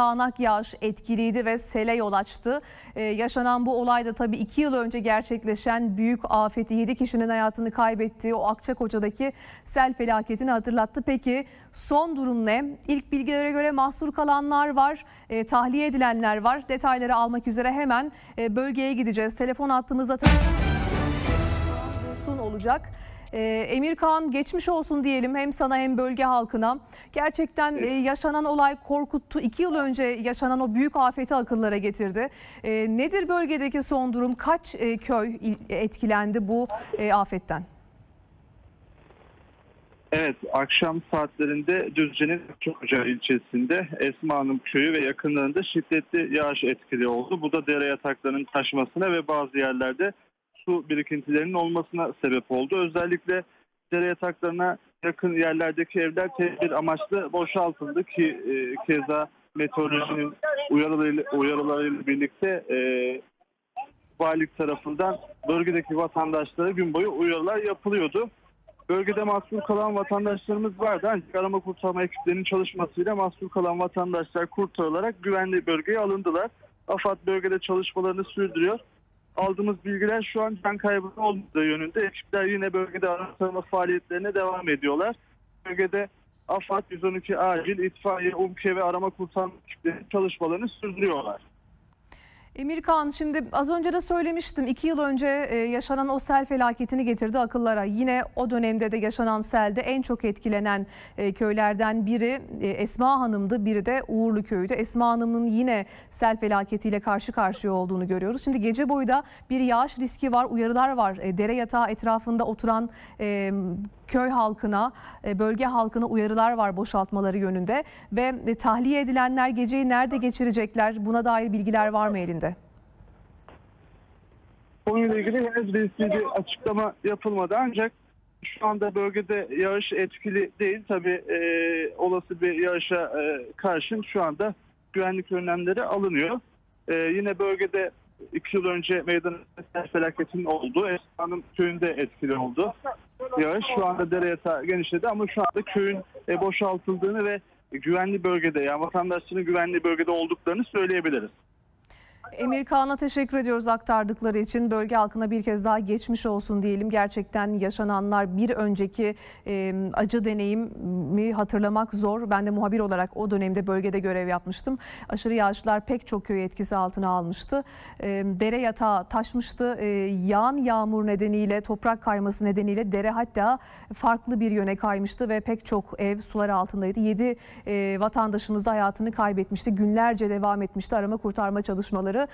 Sağanak yağış etkiliydi ve sele yol açtı. Ee, yaşanan bu olayda tabii iki yıl önce gerçekleşen büyük afeti 7 kişinin hayatını kaybettiği o Akçakoca'daki sel felaketini hatırlattı. Peki son durum ne? İlk bilgilere göre mahsur kalanlar var, e, tahliye edilenler var. Detayları almak üzere hemen e, bölgeye gideceğiz. Telefon tabii Dursun olacak. Ee, Emir Kağan geçmiş olsun diyelim hem sana hem bölge halkına. Gerçekten e, yaşanan olay korkuttu. İki yıl önce yaşanan o büyük afeti akıllara getirdi. Ee, nedir bölgedeki son durum? Kaç e, köy il- etkilendi bu e, afetten? Evet, akşam saatlerinde Düzce'nin Çokça ilçesinde Esma Hanım köyü ve yakınlarında şiddetli yağış etkili oldu. Bu da dere yataklarının taşmasına ve bazı yerlerde su birikintilerinin olmasına sebep oldu. Özellikle dere yataklarına yakın yerlerdeki evler tedbir amaçlı boşaltıldı ki e, keza meteorolojinin uyarılarıyla, uyarılarıyla birlikte e, valilik tarafından bölgedeki vatandaşlara gün boyu uyarılar yapılıyordu. Bölgede mahsur kalan vatandaşlarımız vardı ancak arama kurtarma ekiplerinin çalışmasıyla mahsur kalan vatandaşlar kurtarılarak güvenli bölgeye alındılar. AFAD bölgede çalışmalarını sürdürüyor. Aldığımız bilgiler şu an can kaybı olmadığı yönünde. Ekipler yine bölgede arama faaliyetlerine devam ediyorlar. Bölgede AFAD 112 acil, itfaiye, UMKE ve arama kurtarma ekipleri çalışmalarını sürdürüyorlar. Emir Kağan şimdi az önce de söylemiştim. iki yıl önce e, yaşanan o sel felaketini getirdi akıllara. Yine o dönemde de yaşanan selde en çok etkilenen e, köylerden biri e, Esma Hanım'dı. Biri de Uğurlu Köy'dü. Esma Hanım'ın yine sel felaketiyle karşı karşıya olduğunu görüyoruz. Şimdi gece boyu da bir yağış riski var, uyarılar var. Dere yatağı etrafında oturan köy halkına, bölge halkına uyarılar var boşaltmaları yönünde. Ve tahliye edilenler geceyi nerede geçirecekler? Buna dair bilgiler var mı elinde? Konuyla ilgili henüz resmi bir açıklama yapılmadı ancak şu anda bölgede yağış etkili değil. Tabii e, olası bir yağışa e, karşın şu anda güvenlik önlemleri alınıyor. E, yine bölgede iki yıl önce meydana sel felaketinin olduğu Esra'nın köyünde etkili oldu. Yağış şu anda dere yatağı genişledi ama şu anda köyün e, boşaltıldığını ve güvenli bölgede yani vatandaşların güvenli bölgede olduklarını söyleyebiliriz. Emir Kağan'a teşekkür ediyoruz aktardıkları için. Bölge halkına bir kez daha geçmiş olsun diyelim. Gerçekten yaşananlar bir önceki e, acı deneyimi hatırlamak zor. Ben de muhabir olarak o dönemde bölgede görev yapmıştım. Aşırı yağışlar pek çok köyü etkisi altına almıştı. E, dere yatağı taşmıştı. E, yağan yağmur nedeniyle, toprak kayması nedeniyle dere hatta farklı bir yöne kaymıştı ve pek çok ev sular altındaydı. 7 e, vatandaşımız da hayatını kaybetmişti. Günlerce devam etmişti arama kurtarma çalışmaları. olanları